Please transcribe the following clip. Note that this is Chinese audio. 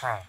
嗨